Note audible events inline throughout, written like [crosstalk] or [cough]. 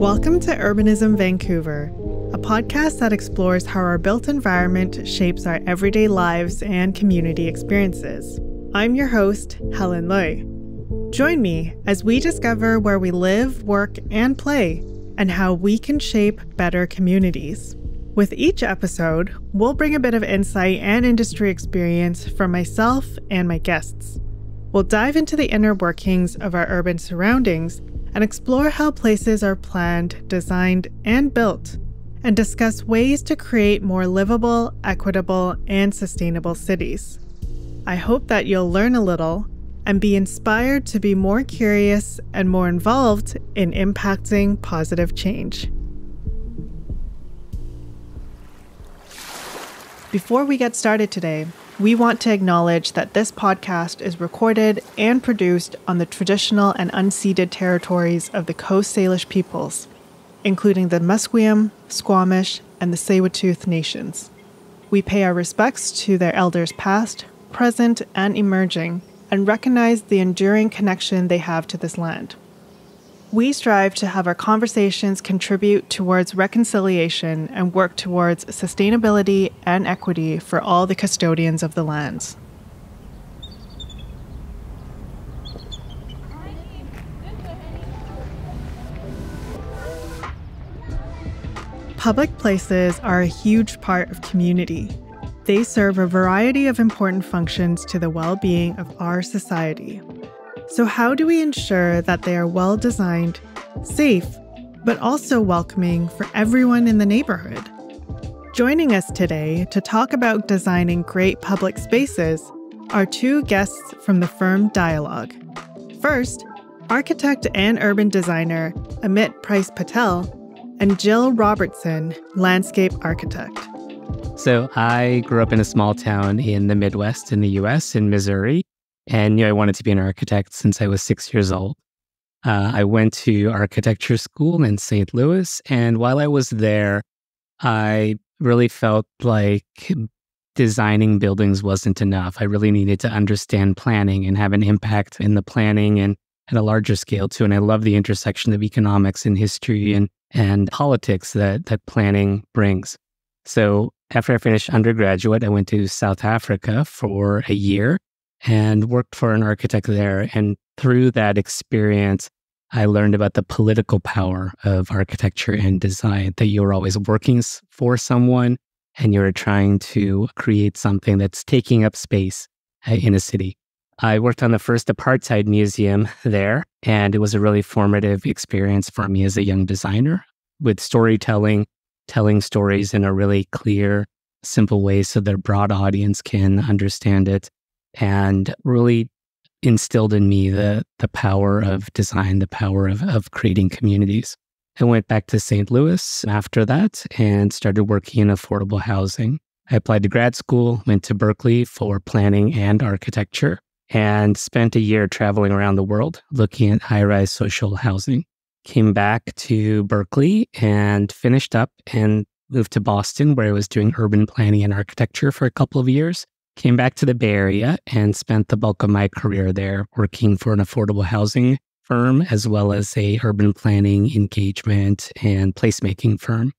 Welcome to Urbanism Vancouver, a podcast that explores how our built environment shapes our everyday lives and community experiences. I'm your host, Helen Lui. Join me as we discover where we live, work, and play, and how we can shape better communities. With each episode, we'll bring a bit of insight and industry experience from myself and my guests. We'll dive into the inner workings of our urban surroundings and explore how places are planned, designed, and built, and discuss ways to create more livable, equitable, and sustainable cities. I hope that you'll learn a little and be inspired to be more curious and more involved in impacting positive change. Before we get started today, we want to acknowledge that this podcast is recorded and produced on the traditional and unceded territories of the Coast Salish peoples, including the Musqueam, Squamish, and the Tsleil-Waututh nations. We pay our respects to their elders past, present, and emerging, and recognize the enduring connection they have to this land. We strive to have our conversations contribute towards reconciliation and work towards sustainability and equity for all the custodians of the lands. Public places are a huge part of community. They serve a variety of important functions to the well being of our society. So, how do we ensure that they are well designed, safe, but also welcoming for everyone in the neighborhood? Joining us today to talk about designing great public spaces are two guests from the firm DIALOG. First, architect and urban designer Amit Price Patel and Jill Robertson, landscape architect. So, I grew up in a small town in the Midwest in the US, in Missouri. And knew I wanted to be an architect since I was six years old. Uh, I went to architecture school in St. Louis. And while I was there, I really felt like designing buildings wasn't enough. I really needed to understand planning and have an impact in the planning and at a larger scale too. And I love the intersection of economics and history and, and politics that, that planning brings. So after I finished undergraduate, I went to South Africa for a year and worked for an architect there. And through that experience, I learned about the political power of architecture and design, that you're always working for someone and you're trying to create something that's taking up space uh, in a city. I worked on the first apartheid museum [laughs] there, and it was a really formative experience for me as a young designer with storytelling, telling stories in a really clear, simple way so that a broad audience can understand it and really instilled in me the the power of design, the power of of creating communities. I went back to St. Louis after that and started working in affordable housing. I applied to grad school, went to Berkeley for planning and architecture, and spent a year traveling around the world looking at high rise social housing. Came back to Berkeley and finished up and moved to Boston, where I was doing urban planning and architecture for a couple of years came back to the Bay Area and spent the bulk of my career there working for an affordable housing firm as well as a urban planning engagement and placemaking firm.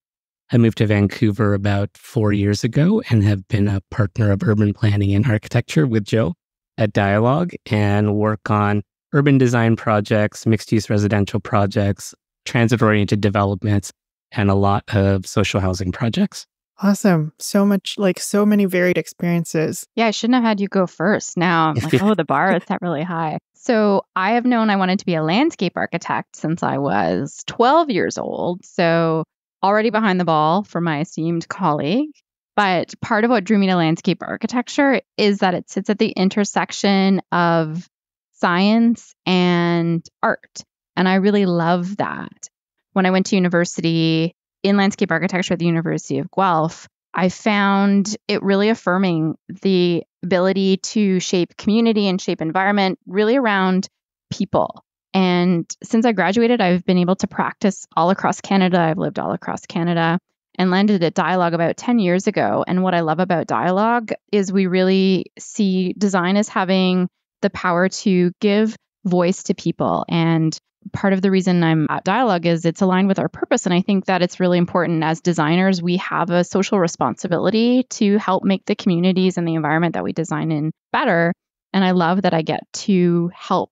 I moved to Vancouver about 4 years ago and have been a partner of urban planning and architecture with Joe at DIALOG and work on urban design projects, mixed use residential projects, transit oriented developments, and a lot of social housing projects. Awesome. So much, like so many varied experiences. Yeah, I shouldn't have had you go first. Now I'm like, oh, the bar is set really high. So I have known I wanted to be a landscape architect since I was 12 years old. So already behind the ball for my esteemed colleague. But part of what drew me to landscape architecture is that it sits at the intersection of science and art. And I really love that. When I went to university, in landscape architecture at the University of Guelph, I found it really affirming the ability to shape community and shape environment really around people. And since I graduated, I've been able to practice all across Canada. I've lived all across Canada and landed at DIALOG about 10 years ago. And what I love about DIALOG is we really see design as having the power to give voice to people. And part of the reason I'm at DIALOG is it's aligned with our purpose. And I think that it's really important as designers, we have a social responsibility to help make the communities and the environment that we design in better. And I love that I get to help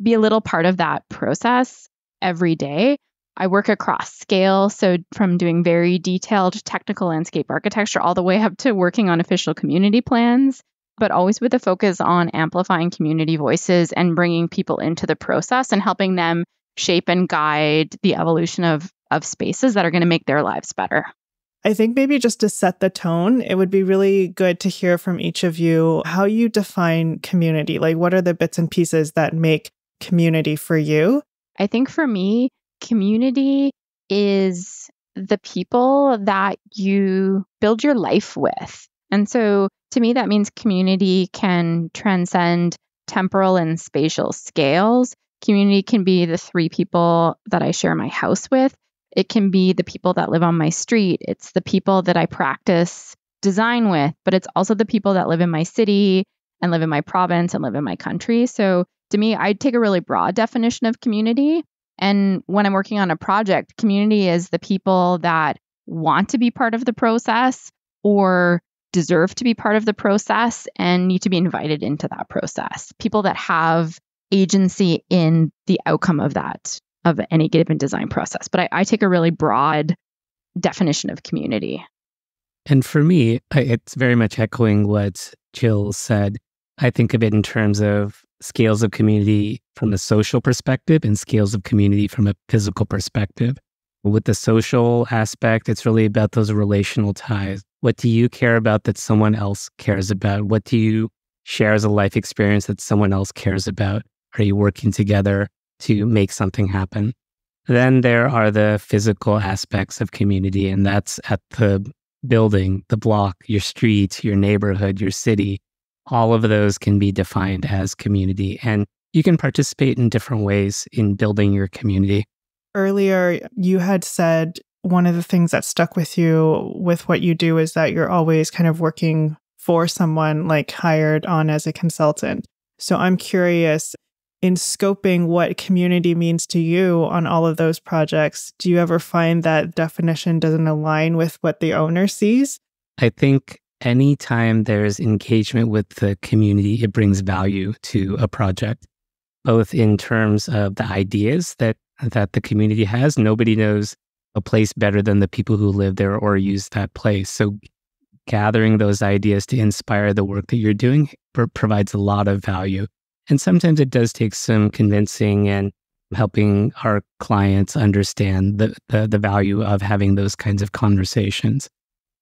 be a little part of that process every day. I work across scale, so from doing very detailed technical landscape architecture all the way up to working on official community plans, but always with a focus on amplifying community voices and bringing people into the process and helping them shape and guide the evolution of, of spaces that are going to make their lives better. I think maybe just to set the tone, it would be really good to hear from each of you how you define community. Like, what are the bits and pieces that make community for you? I think for me, community is the people that you build your life with. And so to me, that means community can transcend temporal and spatial scales. Community can be the three people that I share my house with. It can be the people that live on my street. It's the people that I practice design with, but it's also the people that live in my city and live in my province and live in my country. So to me, I take a really broad definition of community. And when I'm working on a project, community is the people that want to be part of the process or deserve to be part of the process and need to be invited into that process. People that have agency in the outcome of that, of any given design process. But I, I take a really broad definition of community. And for me, it's very much echoing what Jill said. I think of it in terms of scales of community from a social perspective and scales of community from a physical perspective. With the social aspect, it's really about those relational ties. What do you care about that someone else cares about? What do you share as a life experience that someone else cares about? Are you working together to make something happen? Then there are the physical aspects of community, and that's at the building, the block, your street, your neighborhood, your city all of those can be defined as community. And you can participate in different ways in building your community. Earlier, you had said one of the things that stuck with you with what you do is that you're always kind of working for someone like hired on as a consultant. So I'm curious in scoping what community means to you on all of those projects, do you ever find that definition doesn't align with what the owner sees? I think anytime there's engagement with the community, it brings value to a project, both in terms of the ideas that that the community has. Nobody knows a place better than the people who live there or use that place. So gathering those ideas to inspire the work that you're doing provides a lot of value. And sometimes it does take some convincing and helping our clients understand the, the, the value of having those kinds of conversations.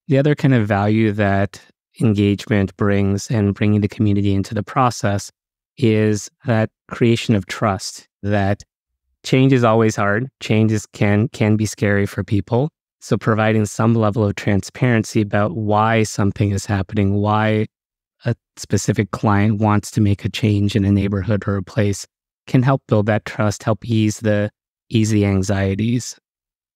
The other kind of value that engagement brings and bringing the community into the process is that creation of trust that change is always hard. Change is, can, can be scary for people. So providing some level of transparency about why something is happening, why a specific client wants to make a change in a neighborhood or a place can help build that trust, help ease the ease the anxieties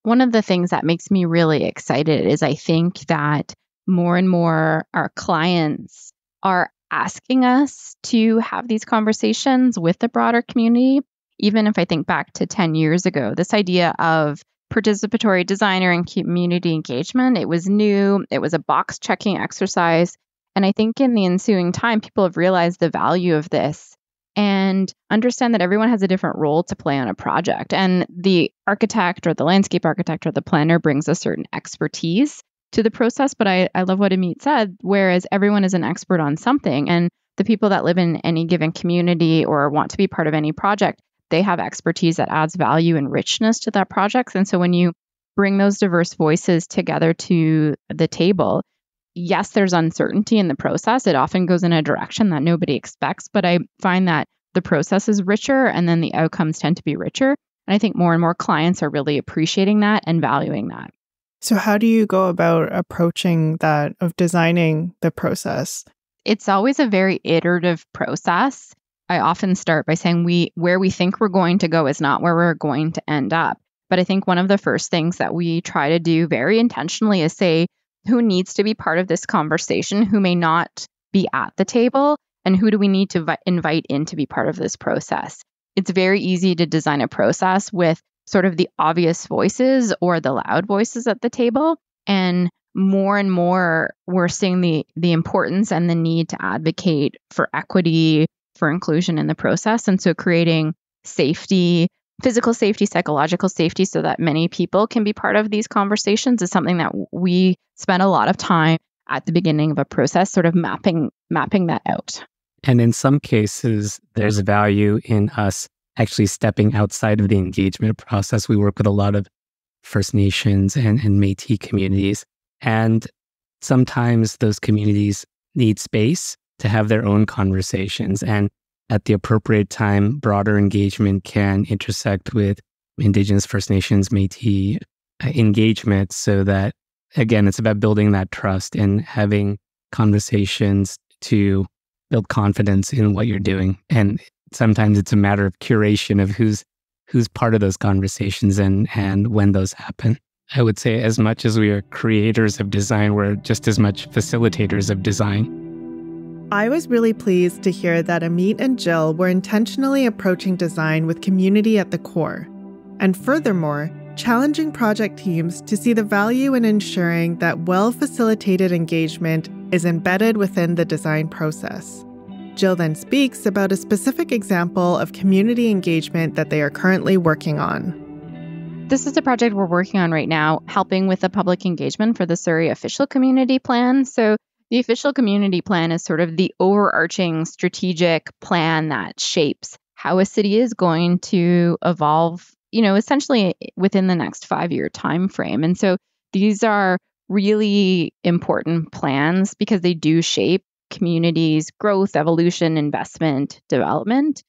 one of the things that makes me really excited is I think that more and more our clients are asking us to have these conversations with the broader community. Even if I think back to 10 years ago, this idea of participatory designer and community engagement, it was new, it was a box checking exercise. And I think in the ensuing time, people have realized the value of this and understand that everyone has a different role to play on a project. And the architect or the landscape architect or the planner brings a certain expertise to the process. But I, I love what Amit said, whereas everyone is an expert on something. And the people that live in any given community or want to be part of any project, they have expertise that adds value and richness to that project. And so when you bring those diverse voices together to the table, yes, there's uncertainty in the process. It often goes in a direction that nobody expects, but I find that the process is richer and then the outcomes tend to be richer. And I think more and more clients are really appreciating that and valuing that. So, how do you go about approaching that of designing the process? It's always a very iterative process. I often start by saying we where we think we're going to go is not where we're going to end up. But I think one of the first things that we try to do very intentionally is say, who needs to be part of this conversation, who may not be at the table, and who do we need to vi- invite in to be part of this process. it's very easy to design a process with sort of the obvious voices or the loud voices at the table. And more and more we're seeing the the importance and the need to advocate for equity for inclusion in the process. And so creating safety physical safety psychological safety so that many people can be part of these conversations is something that we spend a lot of time at the beginning of a process sort of mapping mapping that out. And in some cases there's value in us actually stepping outside of the engagement process. We work with a lot of first nations and, and metis communities. And sometimes those communities need space to have their own conversations. And at the appropriate time, broader engagement can intersect with Indigenous First Nations, Metis uh, engagement so that, again, it's about building that trust and having conversations to build confidence in what you're doing. And sometimes it's a matter of curation of who's who's part of those conversations and and when those happen. I would say, as much as we are creators of design, we're just as much facilitators of design. I was really pleased to hear that Amit and Jill were intentionally approaching design with community at the core, and furthermore, challenging project teams to see the value in ensuring that well facilitated engagement is embedded within the design process. Jill then speaks about a specific example of community engagement that they are currently working on. This is a project we're working on right now, helping with the public engagement for the Surrey official community plan. So, the official community plan is sort of the overarching strategic plan that shapes how a city is going to evolve, you know, essentially within the next 5-year time frame. And so these are really important plans because they do shape communities' growth, evolution, investment, development.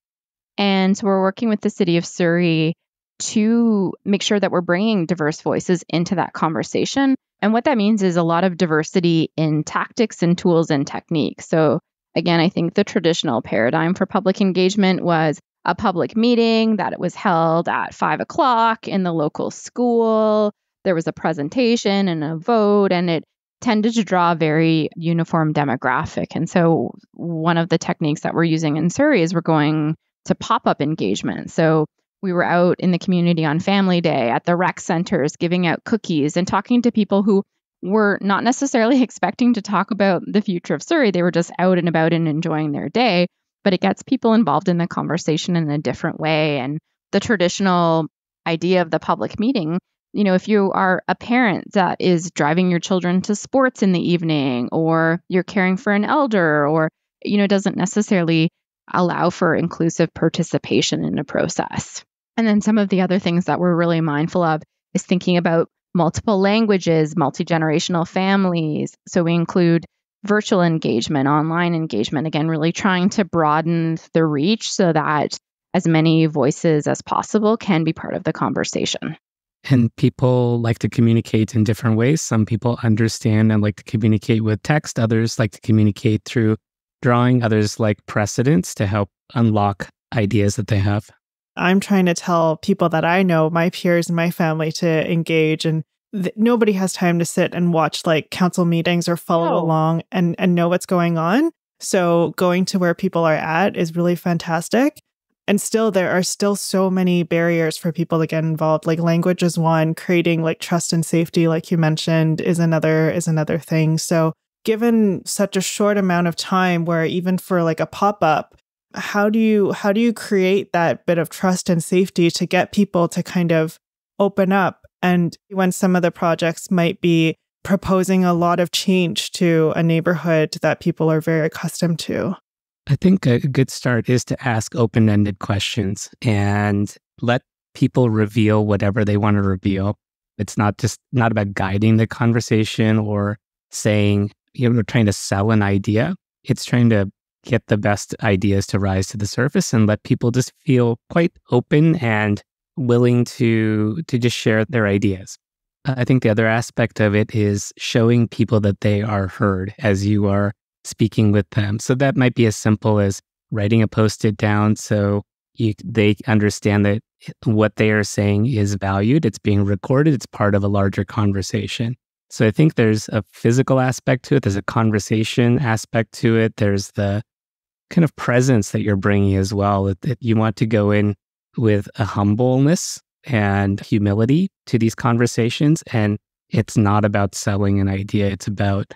And so we're working with the city of Surrey to make sure that we're bringing diverse voices into that conversation. And what that means is a lot of diversity in tactics and tools and techniques. So, again, I think the traditional paradigm for public engagement was a public meeting that it was held at five o'clock in the local school. There was a presentation and a vote, and it tended to draw a very uniform demographic. And so, one of the techniques that we're using in Surrey is we're going to pop up engagement. So, we were out in the community on family day at the rec centers giving out cookies and talking to people who were not necessarily [laughs] expecting to talk about the future of Surrey. They were just out and about and enjoying their day, but it gets people involved in the conversation in a different way. And the traditional idea of the public meeting, you know, if you are a parent that is driving your children to sports in the evening, or you're caring for an elder, or, you know, doesn't necessarily allow for inclusive participation in a process. And then some of the other things that we're really mindful of is thinking about multiple languages, multi generational families. So we include virtual engagement, online engagement, again, really trying to broaden the reach so that as many voices as possible can be part of the conversation. And people like to communicate in different ways. Some people understand and like to communicate with text, others like to communicate through drawing, others like precedents to help unlock ideas that they have. I'm trying to tell people that I know, my peers and my family, to engage and th- nobody has time to sit and watch like council meetings or follow no. along and and know what's going on. So going to where people are at is really fantastic. And still there are still so many barriers for people to get involved. Like language is one, creating like trust and safety like you mentioned is another is another thing. So given such a short amount of time where even for like a pop-up how do you how do you create that bit of trust and safety to get people to kind of open up? And when some of the projects might be proposing a lot of change to a neighborhood that people are very accustomed to. I think a good start is to ask open-ended questions and let people reveal whatever they want to reveal. It's not just not about guiding the conversation or saying you know trying to sell an idea. It's trying to get the best ideas to rise to the surface and let people just feel quite open and willing to to just share their ideas. I think the other aspect of it is showing people that they are heard as you are speaking with them. So that might be as simple as writing a post-it down so you, they understand that what they are saying is valued, it's being recorded, it's part of a larger conversation. So I think there's a physical aspect to it, there's a conversation aspect to it, there's the kind of presence that you're bringing as well. That, that you want to go in with a humbleness and humility to these conversations. And it's not about selling an idea, it's about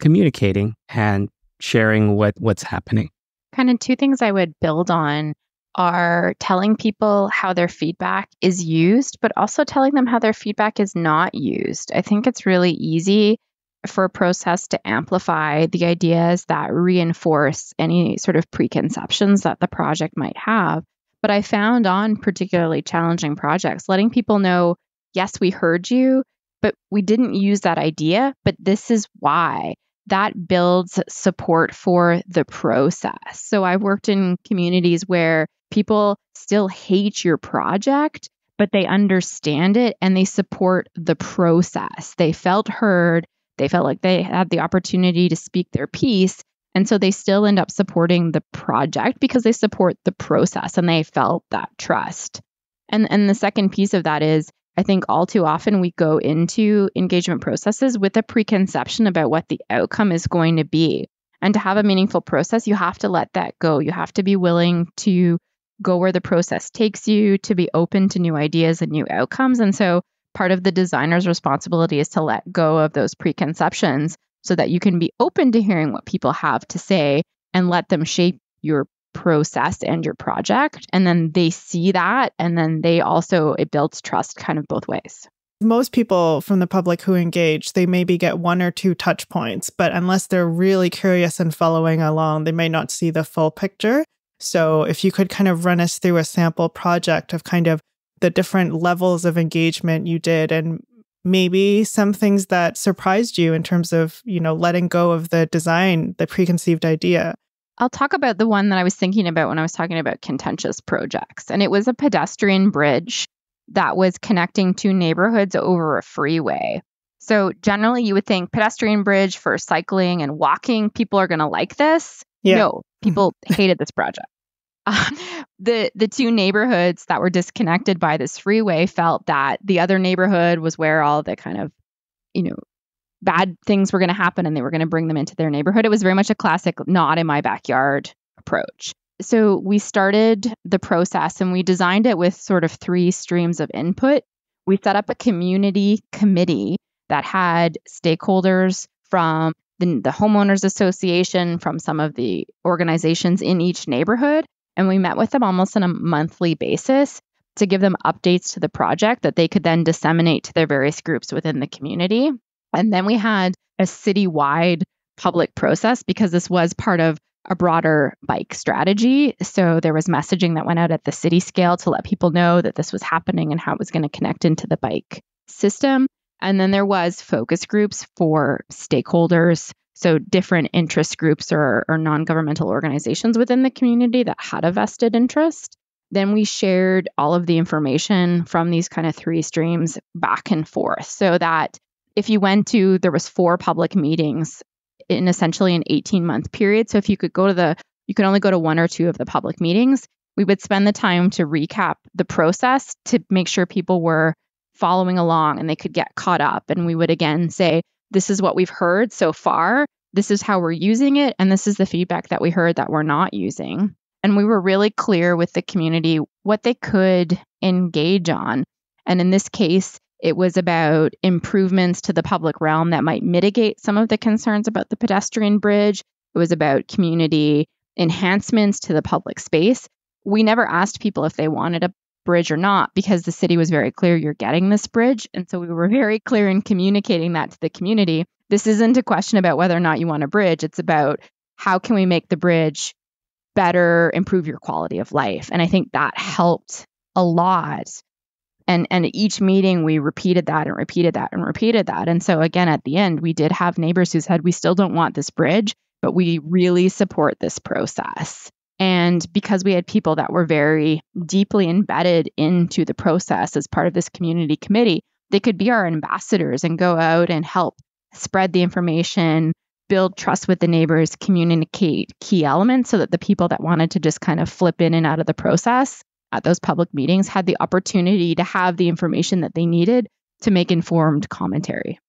communicating and sharing what, what's happening. Kind of two things I would build on are telling people how their feedback is used, but also telling them how their feedback is not used. I think it's really easy for a process to amplify the ideas that reinforce any sort of preconceptions that the project might have. But I found on particularly challenging projects, letting people know, yes, we heard you, but we didn't use that idea, but this is why. That builds support for the process. So I've worked in communities where people still hate your project, but they understand it and they support the process. They felt heard, they felt like they had the opportunity to speak their piece. And so they still end up supporting the project because they support the process and they felt that trust. And, and the second piece of that is I think all too often we go into engagement processes with a preconception about what the outcome is going to be. And to have a meaningful process, you have to let that go. You have to be willing to go where the process takes you, to be open to new ideas and new outcomes. And so part of the designer's responsibility is to let go of those preconceptions so that you can be open to hearing what people have to say and let them shape your process and your project. And then they see that. And then they also, it builds trust kind of both ways. Most people from the public who engage, they maybe get one or two touch points, but unless they're really curious and following along, they may not see the full picture. So, if you could kind of run us through a sample project of kind of the different levels of engagement you did and maybe some things that surprised you in terms of, you know, letting go of the design, the preconceived idea. I'll talk about the one that I was thinking about when I was talking about contentious projects. And it was a pedestrian bridge that was connecting two neighborhoods over a freeway. So generally you would think pedestrian bridge for cycling and walking, people are going to like this. Yeah. No, mm-hmm. people hated this project. [laughs] The the two neighborhoods that were disconnected by this freeway felt that the other neighborhood was where all the kind of you know bad things were going to happen and they were going to bring them into their neighborhood. It was very much a classic not in my backyard approach. So we started the process and we designed it with sort of three streams of input. We set up a community committee that had stakeholders from the, the homeowners association, from some of the organizations in each neighborhood, and we met with them almost on a monthly basis to give them updates to the project that they could then disseminate to their various groups within the community. And then we had a citywide public process because this was part of a broader bike strategy. So there was messaging that went out at the city scale to let people know that this was happening and how it was going to connect into the bike system. And then there was focus groups for stakeholders so, different interest groups or, or non governmental organizations within the community that had a vested interest. Then we shared all of the information from these kind of three streams back and forth so that if you went to, there was four public meetings in essentially an 18 month period. So if you could go to the, you could only go to one or two of the public meetings. We would spend the time to recap the process to make sure people were following along and they could get caught up. And we would again say, this is what we've heard so far. This is how we're using it. And this is the feedback that we heard that we're not using. And we were really clear with the community what they could engage on. And in this case, it was about improvements to the public realm that might mitigate some of the concerns about the pedestrian bridge. It was about community enhancements to the public space. We never asked people if they wanted a bridge or not because the city was very clear you're getting this bridge. And so we were [laughs] very clear in communicating that to the community. This isn't a question about whether or not you want a bridge, it's about how can we make the bridge better, improve your quality of life. And I think that helped a lot. And and each meeting we repeated that and repeated that and repeated that. And so again at the end we did have neighbors who said we still don't want this bridge, but we really support this process. And because we had people that were very deeply embedded into the process as part of this community committee, they could be our ambassadors and go out and help spread the information, build trust with the neighbors, communicate key elements so that the people that wanted to just kind of flip in and out of the process at those public meetings had the opportunity to have the information that they needed to make informed commentary.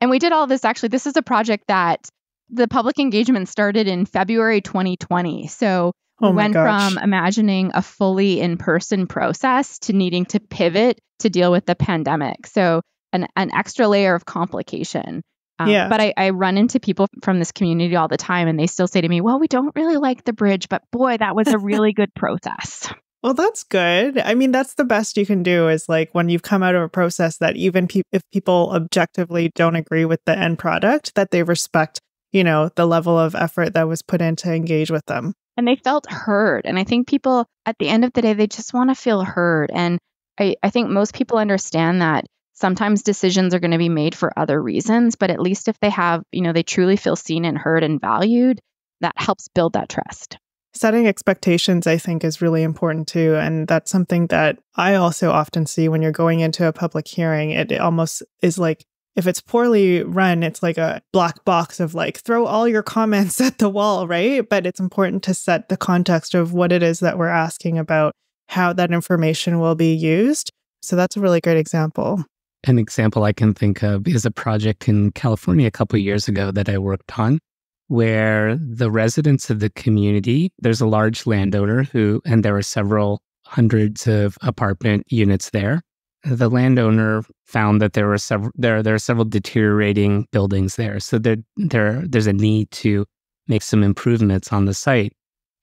And we did all this actually. This is a project that The public engagement started in February 2020. So Oh went gosh. from imagining a fully in person process to needing to pivot to deal with the pandemic. So, an, an extra layer of complication. Um, Yeah. But I, I run into people from this community all the time, and they still say to me, Well, we don't really like the bridge, but boy, that was a really [laughs] good process. Well, that's good. I mean, that's the best you can do is like when you've come out of a process that even pe- if people objectively don't agree with the end product, that they respect, you know, the level of effort that was put in to engage with them. And they felt heard. And I think people, at the end of the day, they just want to feel heard. And I, I think most people understand that sometimes decisions are going to be made for other reasons, but at least if they have, you know, they truly feel seen and heard and valued, that helps build that trust. Setting expectations, I think, is really important too. And that's something that I also often see when you're going into a public hearing. It, it almost is like, if it's poorly run, it's like a black box of like, throw all your comments [laughs] at the wall, right? But it's important to set the context of what it is that we're asking about, how that information will be used. So that's a really great example. An example I can think of is a project in California a couple of years ago that I worked on, where the residents of the community, there's a large landowner who, and there were several hundreds of apartment units there. The landowner found that there were several there there are several deteriorating buildings there, so there there there's a need to make some improvements on the site.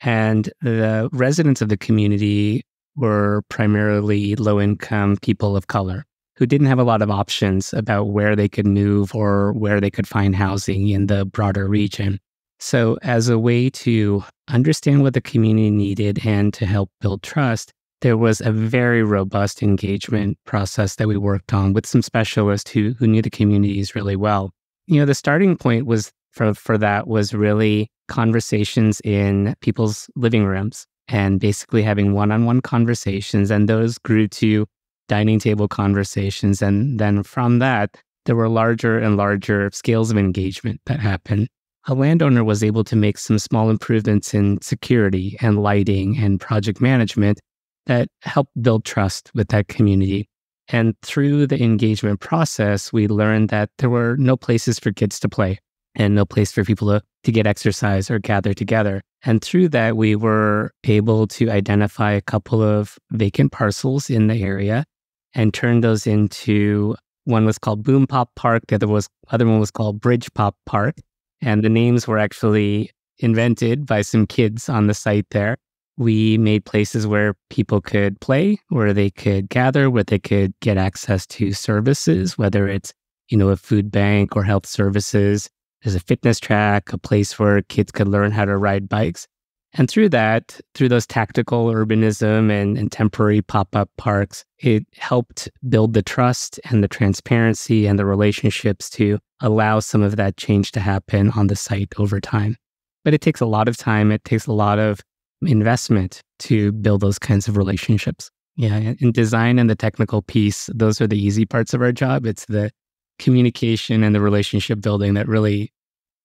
And the residents of the community were primarily low income people of color who didn't have a lot of options about where they could move or where they could find housing in the broader region. So, as a way to understand what the community needed and to help build trust, there was a very robust engagement process that we worked on with some specialists who, who knew the communities really well. You know, the starting point was for, for that was really conversations in people's living rooms and basically having one on one conversations. And those grew to dining table conversations. And then from that, there were larger and larger scales of engagement that happened. A landowner was able to make some small improvements in security and lighting and project management that helped build trust with that community. And through the engagement process, we learned that there were no places for kids to play and no place for people to, to get exercise or gather together. And through that, we were able to identify a couple of vacant parcels in the area and turn those into one was called Boom Pop Park, the other was other one was called Bridge Pop Park. And the names were actually invented by some kids on the site there. We made places where people could play, where they could gather, where they could get access to services, whether it's, you know, a food bank or health services. There's a fitness track, a place where kids could learn how to ride bikes. And through that, through those tactical urbanism and, and temporary pop up parks, it helped build the trust and the transparency and the relationships to allow some of that change to happen on the site over time. But it takes a lot of time, it takes a lot of investment to build those kinds of relationships. Yeah, in design and the technical piece, those are the easy parts of our job. It's the communication and the relationship building that really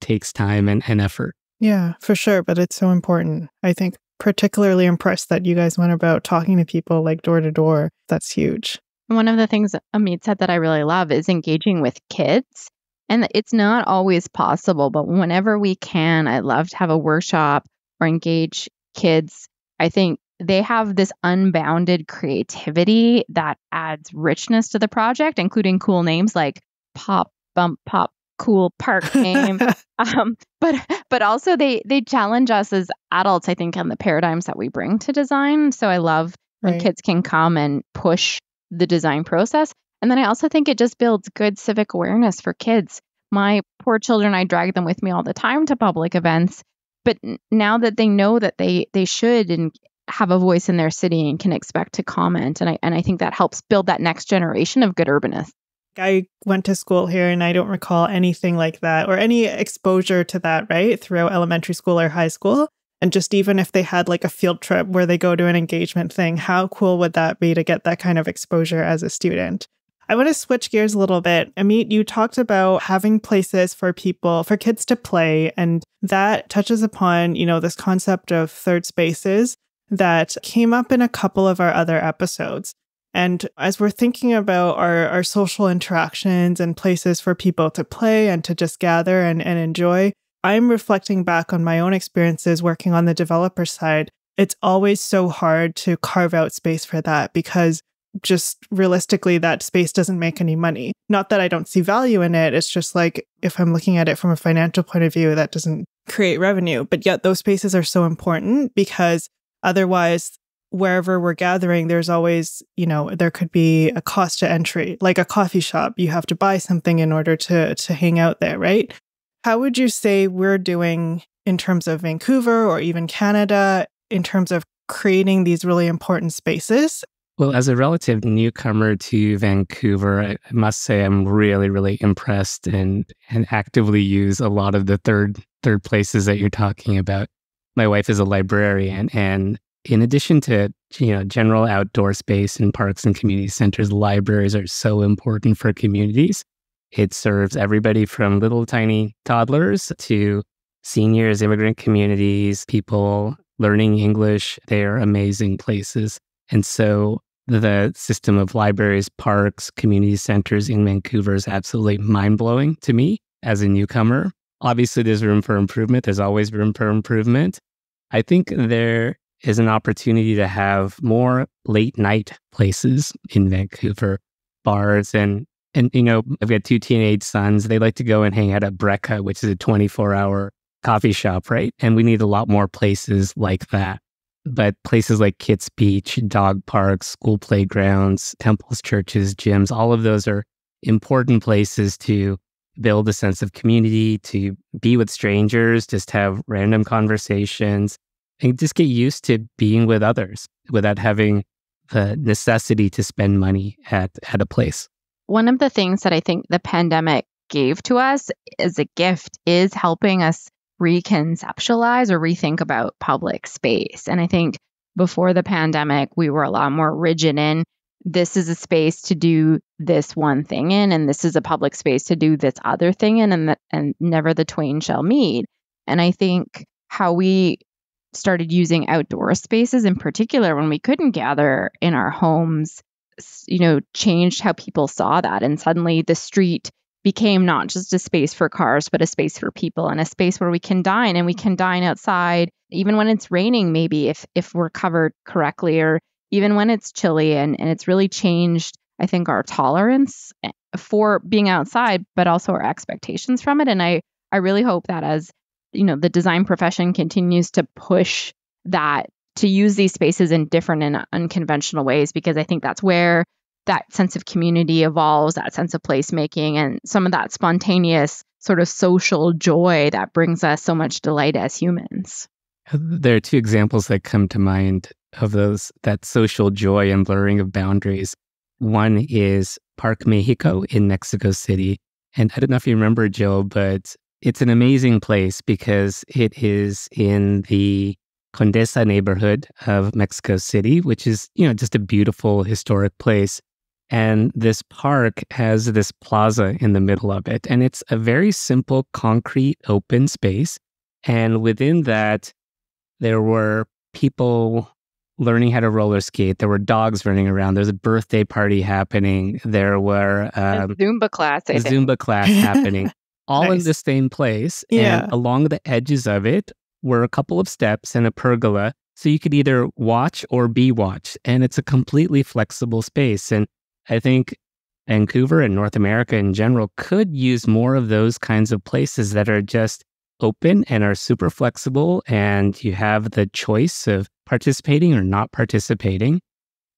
takes time and, and effort. Yeah, for sure. But it's so important. I think particularly impressed that you guys went about talking to people like door to door. That's huge. One of the things Amit said that I really love is engaging with kids. And it's not always possible, but whenever we can, I love to have a workshop or engage kids. I think they have this unbounded creativity that adds richness to the project, including cool names like Pop, Bump, Pop, Cool Park name. [laughs] um, but but also they they challenge us as adults, I think, on the paradigms that we bring to design. So I love when kids can come and push the design process. And then I also think it just builds good civic awareness for kids. My poor children, I drag them with me all the time to public events. But now that they know that they they should and have a voice in their city and can expect to comment, and I and I think that helps build that next generation of good urbanists. I went to school here and I don't recall anything like that or any exposure to that, right? Throughout elementary school or high school. And just even if they had like a field trip where they go to an engagement thing, how cool would that be to get that kind of exposure as a student? I want to switch gears a little bit. Amit, you talked about having places for people, for kids to play, and that touches upon, you know, this concept of third spaces that came up in a couple of our other episodes. And as we're thinking about our, our social interactions and places for people to play and to just gather and, and enjoy, I'm reflecting back on my own experiences working on the developer side. It's always so hard to carve out space for that because just realistically, that space doesn't make any money. Not that I don't see value in it. It's just like if I'm looking at it from a financial point of view, that doesn't create revenue. But yet, those spaces are so important because otherwise, wherever we're gathering, there's always, you know, there could be a cost to entry, like a coffee shop. You have to buy something in order to to hang out there, right? How would you say we're doing in terms of Vancouver or even Canada in terms of creating these really important spaces well, as a relative newcomer to Vancouver, I must say I'm really, really impressed and and actively use a lot of the third third places that you're talking about. My wife is a librarian, and in addition to you know general outdoor space and parks and community centers, libraries are so important for communities. It serves everybody from little tiny toddlers to seniors, immigrant communities, people learning English. They are amazing places. And so the system of libraries, parks, community centers in Vancouver is absolutely mind blowing to me as a newcomer. Obviously, there's room for improvement. There's always room for improvement. I think there is an opportunity to have more late night places in Vancouver, bars and and you know, I've got two teenage sons. They like to go and hang out at Breka, which is a 24 hour coffee shop, right? And we need a lot more places like that. But places like Kits Beach, dog parks, school playgrounds, temples, churches, gyms, all of those are important places to build a sense of community, to be with strangers, just have random conversations, and just get used to being with others without having the necessity to spend money at, at a place. One of the things that I think the pandemic gave to us as a gift is helping us reconceptualize or rethink about public space. And I think before the pandemic, we were a lot more rigid in this is a space to do this one thing in, and this is a public space to do this other thing in, and, the, and never the twain shall meet. And I think how we started using outdoor spaces in particular when we couldn't gather in our homes you know changed how people saw that and suddenly the street became not just a space for cars, but a space for people and a space where we can dine and we can dine outside, even when it's raining, maybe if if we're covered correctly, or even when it's chilly and, and it's really changed, I think, our tolerance eh, for being outside, but also our expectations from it. And I I really hope that as you know the design profession continues to push that to use these spaces in different and unconventional ways because I think that's where that sense of community evolves, that sense of placemaking, and some of that spontaneous sort of social joy that brings us so much delight as humans. There are two examples that come to mind of those that social joy and blurring of boundaries. One is Park Mexico in Mexico City. And I don't know if you remember, Jill, but it's an amazing place because it is in the Condesa neighborhood of Mexico City, which is, you know, just a beautiful historic place. And this park has this plaza in the middle of it. And it's a very simple concrete open space. And within that, there were people learning how to roller skate. There were dogs running around. There's a birthday party happening. There were um, a Zumba class. I a think. Zumba class happening, [laughs] all nice. in the same place. Yeah. And along the edges of it were a couple of steps and a pergola. So you could either watch or be watched. And it's a completely flexible space. And I think Vancouver and North America in general could use more of those kinds of places that are just open and are super flexible, and you have the choice of participating or not participating.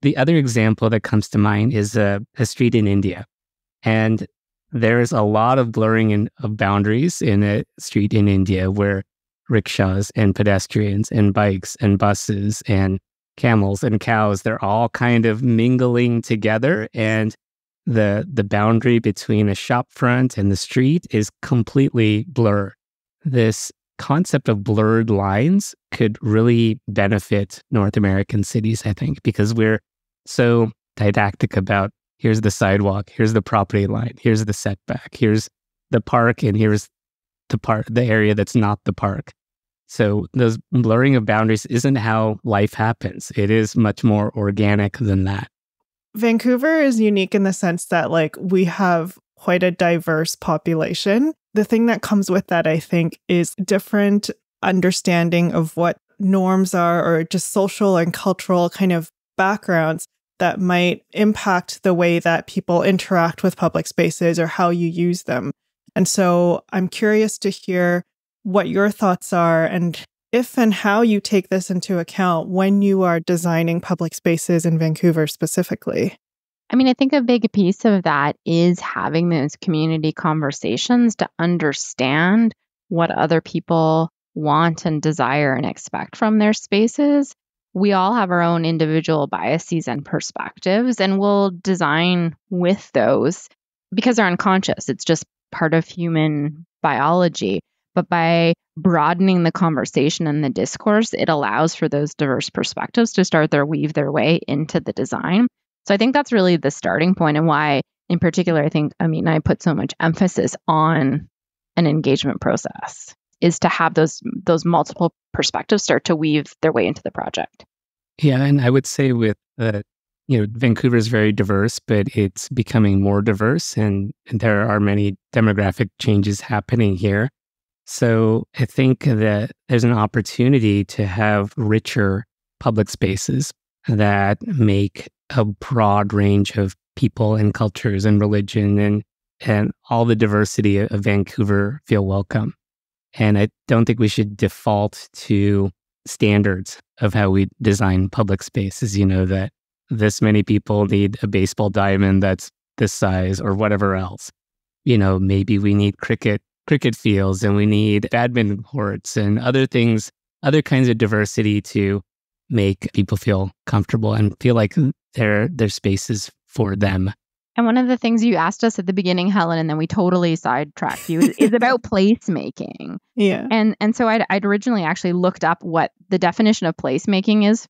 The other example that comes to mind is a, a street in India. And there's a lot of blurring in, of boundaries in a street in India where rickshaws and pedestrians and bikes and buses and camels and cows they're all kind of mingling together and the the boundary between a shop front and the street is completely blurred. This concept of blurred lines could really benefit north american cities i think because we're so didactic about here's the sidewalk here's the property line here's the setback here's the park and here's the part the area that's not the park so those blurring of boundaries isn't how life happens. It is much more organic than that. Vancouver is unique in the sense that like we have quite a diverse population. the thing that comes with that, I think, is different understanding of what norms are or just social and cultural kind of backgrounds that might impact the way that people interact with public spaces or how you use them. And so I'm curious to hear what your thoughts are and if and how you take this into account when you are designing public spaces in Vancouver specifically. I mean, I think a big piece of that is having those community conversations to understand what other people want and desire and expect from their spaces. We all have our own individual biases and perspectives, and we'll design with those because they're unconscious. It's just part of human biology. But by broadening the conversation and the discourse, it allows for those diverse perspectives to start their weave their way into the design. So I think that's really the starting point and why, in particular, I think, I mean, I put so much emphasis on an engagement process is to have those those multiple perspectives start to weave their way into the project. Yeah, and I would say with uh, you know Vancouver is very diverse, but it's becoming more diverse, and, and there are many demographic changes happening here. So I think that there's an opportunity to have richer public spaces that make a broad range of people and cultures and religion and and all the diversity of Vancouver feel welcome. And I don't think we should default to standards of how we design public spaces, you know, that this many people need a baseball diamond that's this size or whatever else. You know, maybe we need cricket cricket fields and we need badminton courts and other things, other kinds of diversity to make people feel comfortable and feel like their their spaces for them. And one of the things you asked us at the beginning, Helen, and then we totally sidetracked you, is, is [laughs] about placemaking. Yeah. And and so I'd, I'd originally actually looked up what the definition of placemaking is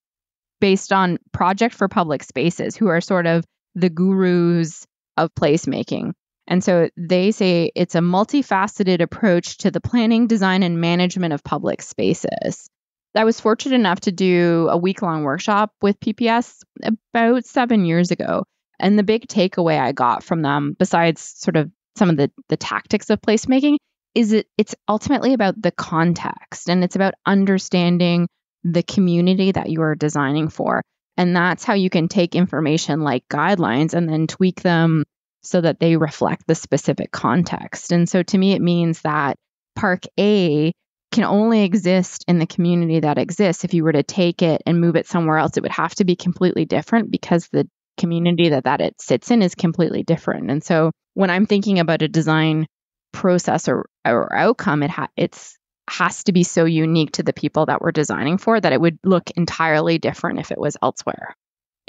based on Project for Public Spaces, who are sort of the gurus of placemaking. And so they say it's a multifaceted approach to the planning, design, and management of public spaces. I was fortunate enough to do a week long workshop with PPS about seven years ago. And the big takeaway I got from them, besides sort of some of the, the tactics of placemaking, is it it's ultimately about the context and it's about understanding the community that you are designing for. And that's how you can take information like guidelines and then tweak them so that they reflect the specific context. And so to me, it means that Park A can only exist in the community that exists. If you were to take it and move it somewhere else, it would have to be completely different because the community that that it sits in is completely different. And so when I'm thinking about a design process or, or outcome, it ha- it's has to be so unique to the people that we're designing for that it would look entirely different if it was elsewhere.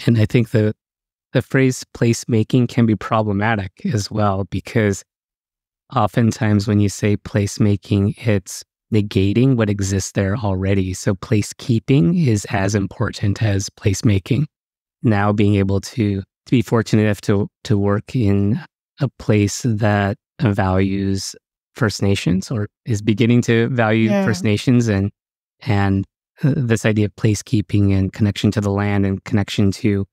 And I think the the phrase placemaking can be problematic as well because oftentimes when you say placemaking, it's negating what exists there already. So placekeeping is as important as placemaking. Now being able to to be fortunate enough to to work in a place that values First Nations or is beginning to value yeah. First Nations and and uh, this idea of placekeeping and connection to the land and connection to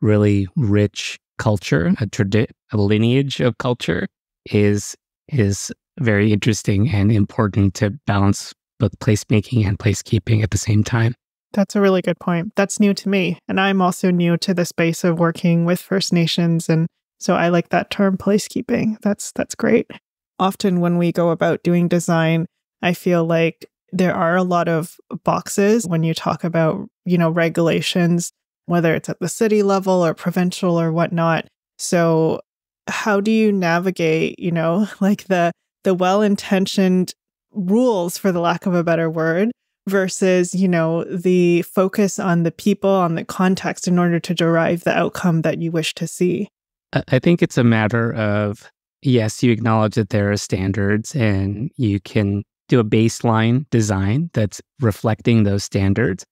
really rich culture, a, tradi- a lineage of culture is is very interesting and important to balance both placemaking and placekeeping at the same time. That's a really good point. That's new to me. And I'm also new to the space of working with First Nations. And so I like that term placekeeping. That's that's great. Often when we go about doing design, I feel like there are a lot of boxes when you talk about, you know, regulations, whether it's at the city level or provincial or whatnot. So how do you navigate, you know, [laughs] like the the well-intentioned rules for the lack of a better word versus, you know, the focus on the people, on the context in order to derive the outcome that you wish to see? I think it's a matter of yes, you acknowledge that there are standards and you can do a baseline design that's reflecting those standards.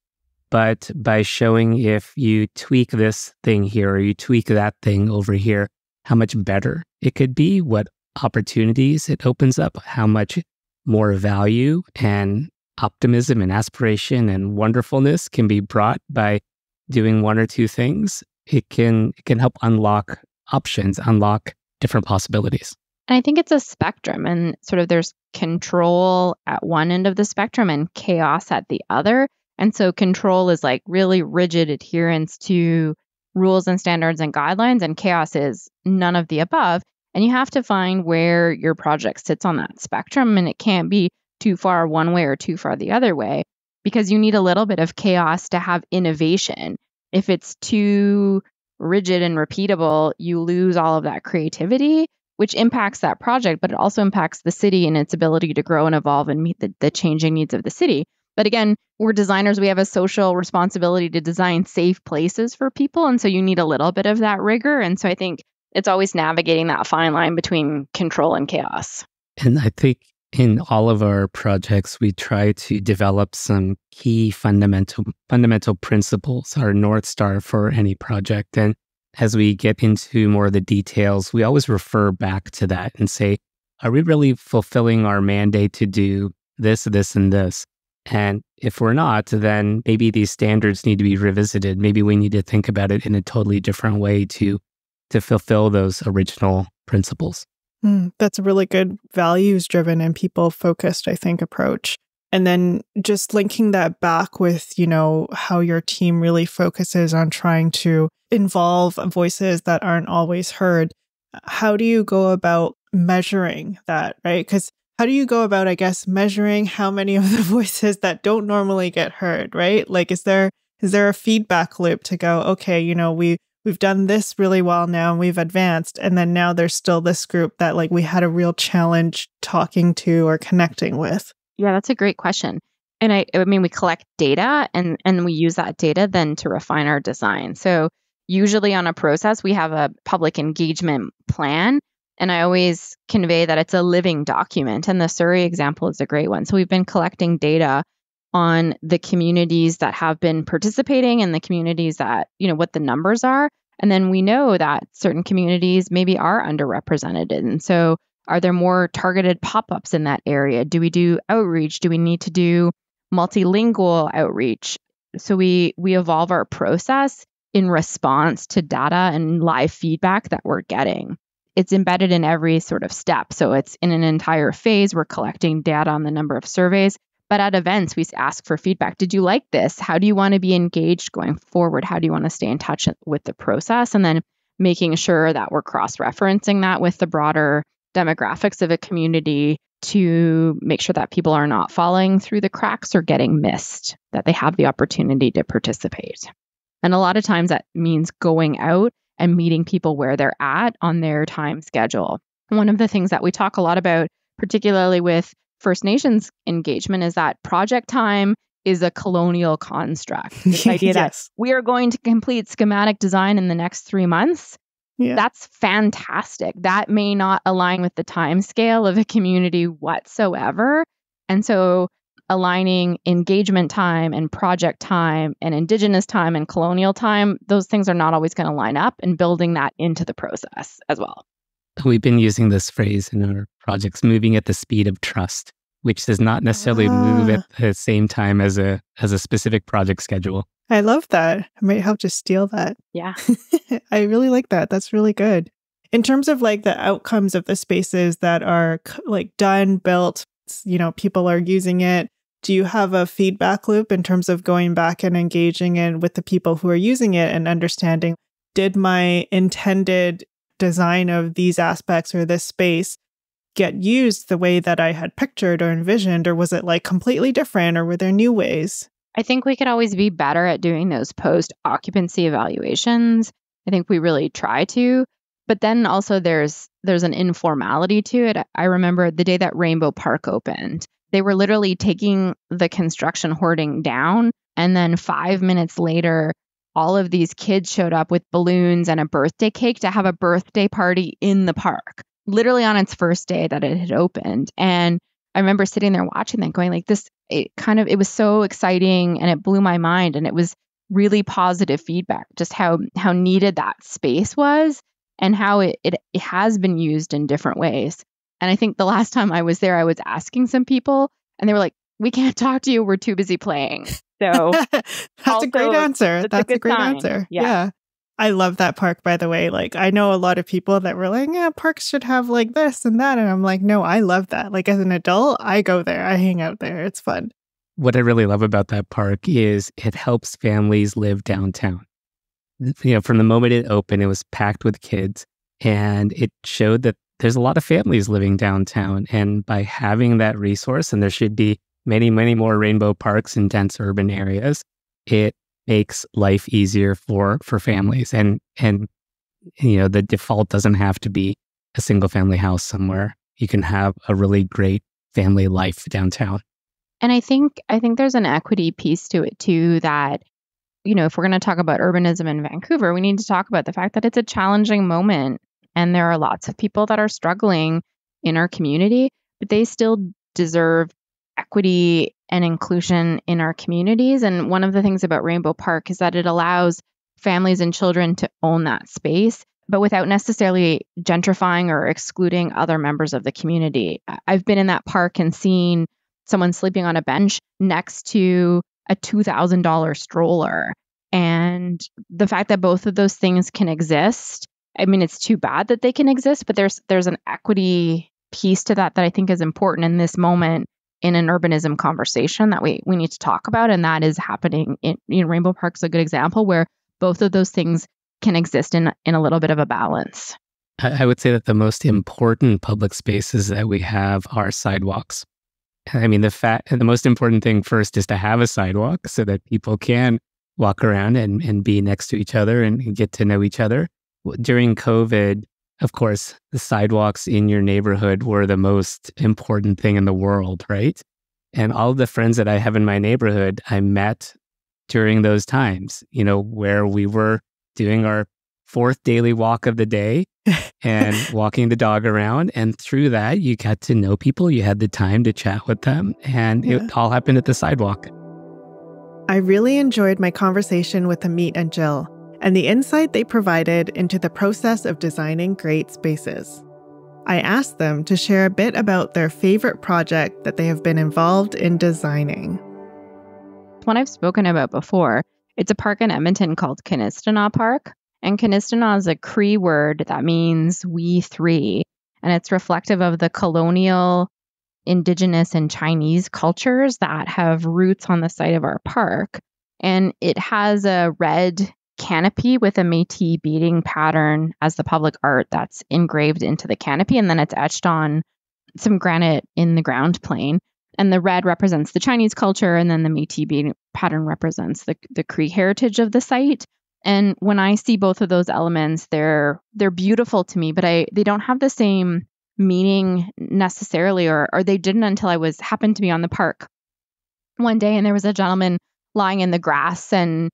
But by showing if you tweak this thing here or you tweak that thing over here, how much better it could be, what opportunities it opens up, how much more value and optimism and aspiration and wonderfulness can be brought by doing one or two things. It can it can help unlock options, unlock different possibilities. And I think it's a spectrum, and sort of there's control at one end of the spectrum and chaos at the other. And so control is like really rigid adherence to rules and standards and guidelines, and chaos is none of the above. And you have to find where your project sits on that spectrum, and it can't be too far one way or too far the other way because you need a little bit of chaos to have innovation. If it's too rigid and repeatable, you lose all of that creativity, which impacts that project, but it also impacts the city and its ability to grow and evolve and meet the, the changing needs of the city. But again, we're designers, we have a social responsibility to design safe places for people. And so you need a little bit of that rigor. And so I think it's always navigating that fine line between control and chaos. And I think in all of our projects, we try to develop some key fundamental fundamental principles, our north star for any project. And as we get into more of the details, we always refer back to that and say, are we really fulfilling our mandate to do this, this, and this? And if we're not, then maybe these standards need to be revisited. Maybe we need to think about it in a totally different way to to fulfill those original principles. Mm, that's a really good values driven and people focused, I think, approach. And then just linking that back with, you know, how your team really focuses on trying to involve voices that aren't always heard. How do you go about measuring that, right? Because how do you go about, I guess, measuring how many of the [laughs] voices that don't normally get heard, right? Like, is there is there a feedback loop to go, okay, you know, we we've done this really well now and we've advanced and then now there's still this group that like we had a real challenge talking to or connecting with? Yeah that's a great question. And i i mean we collect data and and we use that data then to refine our design. So usually on a process we have a public engagement plan and i always convey that it's a living document and the surrey example is a great one so we've been collecting data on the communities that have been participating and the communities that, you know, what the numbers are. And then we know that certain communities maybe are underrepresented. And so are there more targeted pop ups in that area? Do we do outreach? Do we need to do multilingual outreach? So we we evolve our process in response to data and live feedback that we're getting. It's embedded in every sort of step. So it's in an entire phase. We're collecting data on the number of surveys. But at events, we ask for feedback. Did you like this? How do you want to be engaged going forward? How do you want to stay in touch with the process? And then making sure that we're cross referencing that with the broader demographics of a community to make sure that people are not falling through the cracks or getting missed, that they have the opportunity to participate. And a lot of times that means going out and meeting people where they're at on their time schedule. One of the things that we talk a lot about, particularly with First Nations engagement is that project time is a colonial construct. [laughs] This idea yes. that we are going to complete schematic design in the next three months. Yeah. That's fantastic. That may not align with the time scale of a community whatsoever. And so aligning engagement time and project time and indigenous time and colonial time, those things are not always going to line up and building that into the process as well. We've been using this phrase in our projects, moving at the speed of trust, which does not necessarily move at ah. the same time as a as a specific project schedule. I love that. I might help to steal that. Yeah. [laughs] I really like that. That's really good. In terms of like the outcomes of the spaces that are like done, built, you know, people are using it. Do you have a feedback loop in terms of going back and engaging in with the people who are using it and understanding did my intended design of these aspects or this space get used the way that I had pictured or envisioned, or was it like completely different, or were there new ways? I think we could always be better at doing those post occupancy evaluations. I think we really try to. But then also there's there's an informality to it. I remember the day that Rainbow Park opened, they were literally taking the construction hoarding down and then 5 minutes later all of these kids showed up with balloons and a birthday cake to have a birthday party in the park, literally on its first day that it had opened. And I remember sitting there watching that going like this it kind of it was so exciting and it blew my mind and it was really positive feedback just how how needed that space was and how it, it, it has been used in different ways. And I think the last time I was there I was asking some people and they were like we can't talk to you we're too busy playing. So [laughs] that's also, a great answer. That's a, a great sign. answer. Yeah. yeah. I love that park, by the way. Like, I know a lot of people that were like, yeah, parks should have like this and that. And I'm like, no, I love that. Like, as an adult, I go there, I hang out there. It's fun. What I really love about that park is it helps families live downtown. You know, from the moment it opened, it was packed with kids and it showed that there's a lot of families living downtown. And by having that resource, and there should be many, many more rainbow parks in dense urban areas, it makes life easier for for families and and you know the default doesn't have to be a single family house somewhere you can have a really great family life downtown and i think i think there's an equity piece to it too that you know if we're going to talk about urbanism in vancouver we need to talk about the fact that it's a challenging moment and there are lots of people that are struggling in our community but they still deserve equity and inclusion in our communities. And one of the things about Rainbow Park is that it allows families and children to own that space, but without necessarily gentrifying or excluding other members of the community. I've been in that park and seen someone sleeping on a bench next to a $2,000 stroller. And the fact that both of those things can exist, I mean, it's too bad that they can exist, but there's there's an equity piece to that that I think is important in this moment in an urbanism conversation that we we need to talk about and that is happening in Rainbow Park's a good example where both of those things can exist in in a little bit of a balance. I would say that the most important public spaces that we have are sidewalks. I mean, the fact the most important thing first is to have a sidewalk so that people can walk around and, and be next to each other and get to know each other. During COVID, of course, the sidewalks in your neighborhood were the most important thing in the world, right? And all the friends that I have in my neighborhood, I met during those times, you know, where we were doing our fourth daily walk of the day [laughs] and walking the dog around. And through that, you got to know people. You had the time to chat with them, and yeah. it all happened at the sidewalk. I really enjoyed my conversation with Amit and Jill and the insight they provided into the process of designing great spaces. I asked them to share a bit about their favorite project that they have been involved in designing. One I've spoken about before. It's a park in Edmonton called Kinistinaw Park. And Kinistinaw is a Cree word that means we three. And it's reflective of the colonial, indigenous, and Chinese cultures that have roots on the site of our park. And it has a red canopy with a Métis beading pattern as the public art that's engraved into the canopy, and then it's etched on some granite in the ground plane. And the red represents the Chinese culture, and then the Métis beading pattern represents the the Cree heritage of the site. And when I see both of those elements, they're they're beautiful to me, but I they don't have the same meaning necessarily, or or they didn't until I was happened to be on the park one day, and there was a gentleman lying in the grass and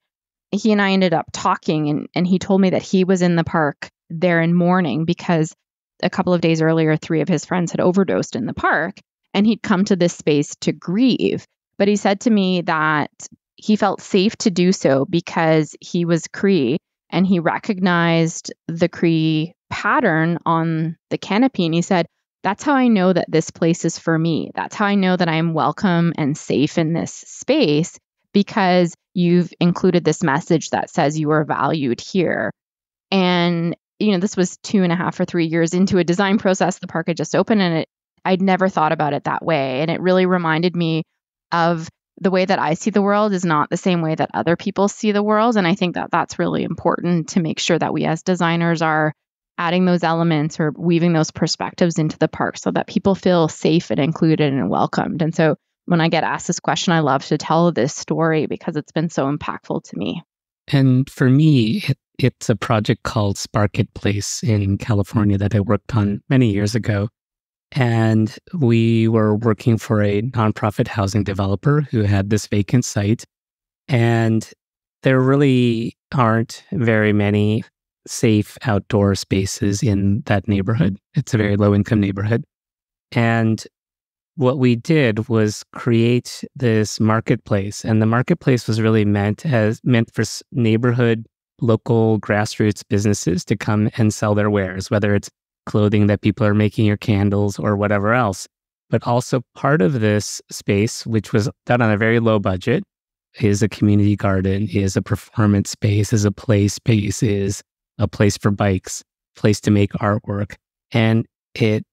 he and I ended up talking and, and he told me that he was in the park there in mourning because a couple of days earlier, three of his friends had overdosed in the park and he'd come to this space to grieve. But he said to me that he felt safe to do so because he was Cree and he recognized the Cree pattern on the canopy. And he said, That's how I know that this place is for me. That's how I know that I am welcome and safe in this space because you've included this message that says you are valued here. And, you know, this was two and a half or three years into a design process. The park had just opened and it, I'd never thought about it that way. And it really reminded me of the way that I see the world is not the same way that other people see the world. And I think that that's really important to make sure that we as designers are adding those elements or weaving those perspectives into the park so that people feel safe and included and welcomed. And so when I get asked this question, I love to tell this story because it's been so impactful to me. And for me, it, it's a project called Sparkit Place in California that I worked on many years ago. And we were working for a nonprofit housing developer who had this vacant site. And there really aren't very many safe outdoor spaces in that neighborhood. It's a very low income neighborhood. And what we did was create this marketplace and the marketplace was really meant as meant for neighborhood local grassroots businesses to come and sell their wares whether it's clothing that people are making or candles or whatever else but also part of this space which was done on a very low budget is a community garden, is a performance space, is a play space, is a place for bikes, place to make artwork. And it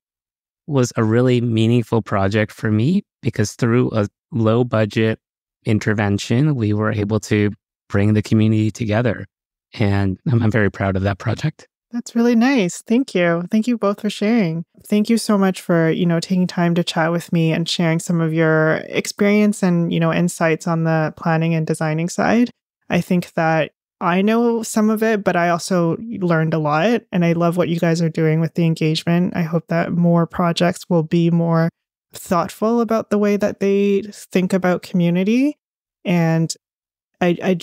was a really meaningful project for me because through a low budget intervention, we were able to bring the community together. And I'm, I'm very proud of that project. That's really nice. Thank you. Thank you both for sharing. Thank you so much for, you know, taking time to chat with me and sharing some of your experience and, you know, insights on the planning and designing side. I think that I know some of it, but I also learned a lot and I love what you guys are doing with the engagement. I hope that more projects will be more thoughtful about the way that they think about community. And I, I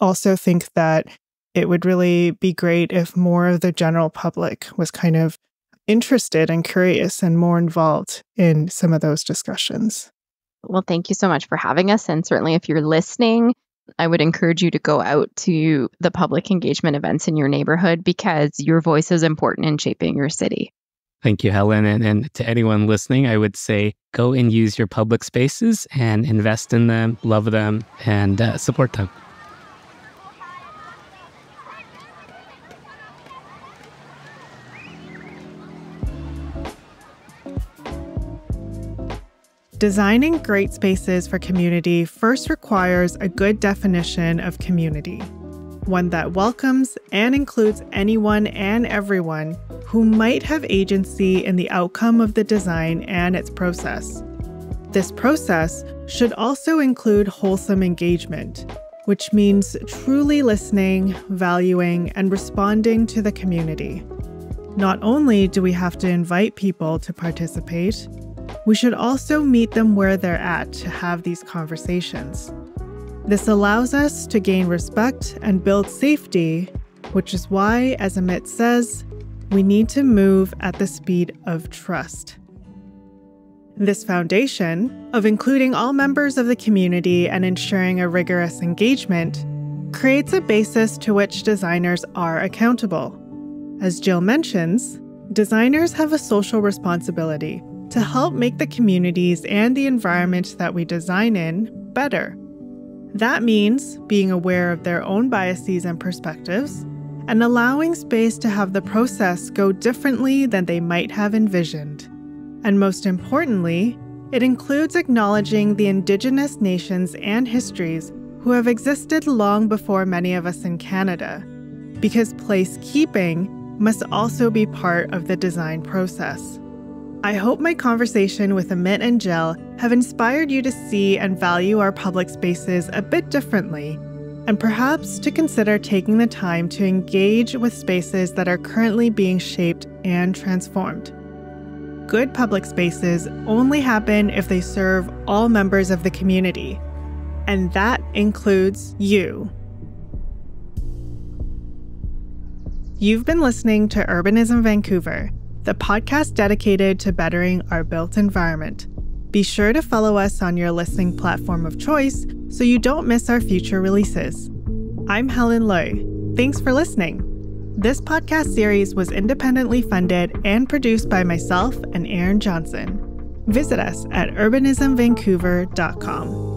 also think that it would really be great if more of the general public was kind of interested and curious and more involved in some of those discussions. Well, thank you so much for having us. And certainly, if you're listening, I would encourage you to go out to the public engagement events in your neighborhood because your voice is important in shaping your city. Thank you, Helen. And, and to anyone listening, I would say go and use your public spaces and invest in them, love them, and uh, support them. Designing great spaces for community first requires a good definition of community, one that welcomes and includes anyone and everyone who might have agency in the outcome of the design and its process. This process should also include wholesome engagement, which means truly listening, valuing, and responding to the community. Not only do we have to invite people to participate, we should also meet them where they're at to have these conversations. This allows us to gain respect and build safety, which is why, as Amit says, we need to move at the speed of trust. This foundation of including all members of the community and ensuring a rigorous engagement creates a basis to which designers are accountable. As Jill mentions, designers have a social responsibility to help make the communities and the environment that we design in better. That means being aware of their own biases and perspectives and allowing space to have the process go differently than they might have envisioned. And most importantly, it includes acknowledging the Indigenous nations and histories who have existed long before many of us in Canada, because place keeping must also be part of the design process. I hope my conversation with Amit and Jill have inspired you to see and value our public spaces a bit differently, and perhaps to consider taking the time to engage with spaces that are currently being shaped and transformed. Good public spaces only happen if they serve all members of the community, and that includes you. You've been listening to Urbanism Vancouver the podcast dedicated to bettering our built environment. Be sure to follow us on your listening platform of choice so you don't miss our future releases. I'm Helen Lui. Thanks for listening. This podcast series was independently funded and produced by myself and Aaron Johnson. Visit us at urbanismvancouver.com.